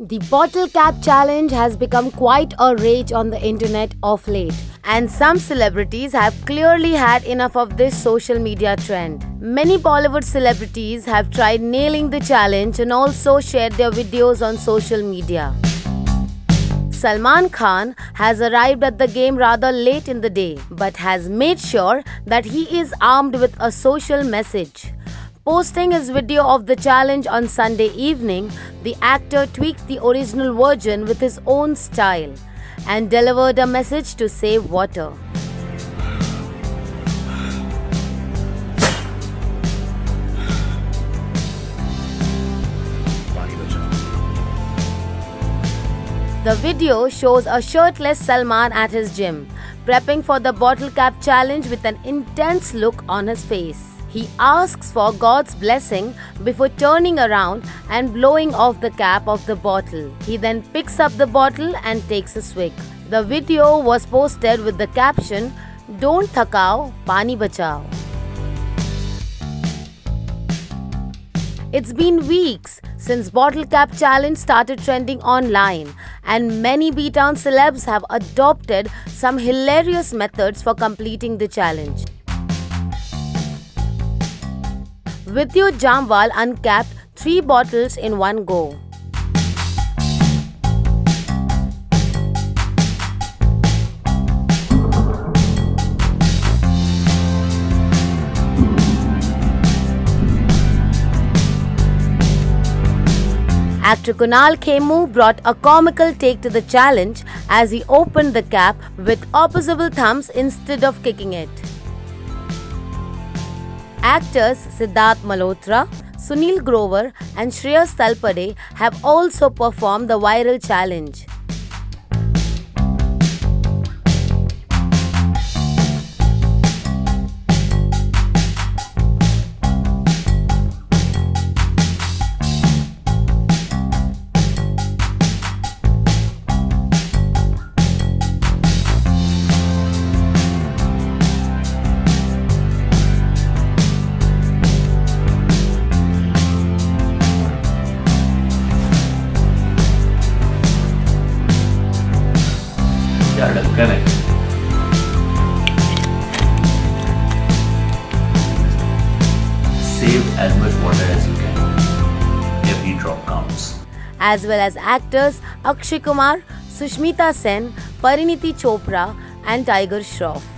The bottle cap challenge has become quite a rage on the internet of late, and some celebrities have clearly had enough of this social media trend. Many Bollywood celebrities have tried nailing the challenge and also shared their videos on social media. Salman Khan has arrived at the game rather late in the day, but has made sure that he is armed with a social message. Posting his video of the challenge on Sunday evening, the actor tweaked the original version with his own style and delivered a message to save water. The video shows a shirtless Salman at his gym, prepping for the bottle cap challenge with an intense look on his face. He asks for God's blessing before turning around and blowing off the cap of the bottle. He then picks up the bottle and takes a swig. The video was posted with the caption, Don't thakao, pani bachao. It's been weeks since Bottle Cap Challenge started trending online, and many B-Town celebs have adopted some hilarious methods for completing the challenge. Vidyut Jamwal uncapped three bottles in one go. Actor Kunal Khemu brought a comical take to the challenge as he opened the cap with opposable thumbs instead of kicking it. Actors Sidharth Malhotra, Sunil Grover, and Shreyas Talpade have also performed the viral challenge. Save as much water as you can. Every drop counts. As well as actors Akshay Kumar, Sushmita Sen, Parineeti Chopra and Tiger Shroff.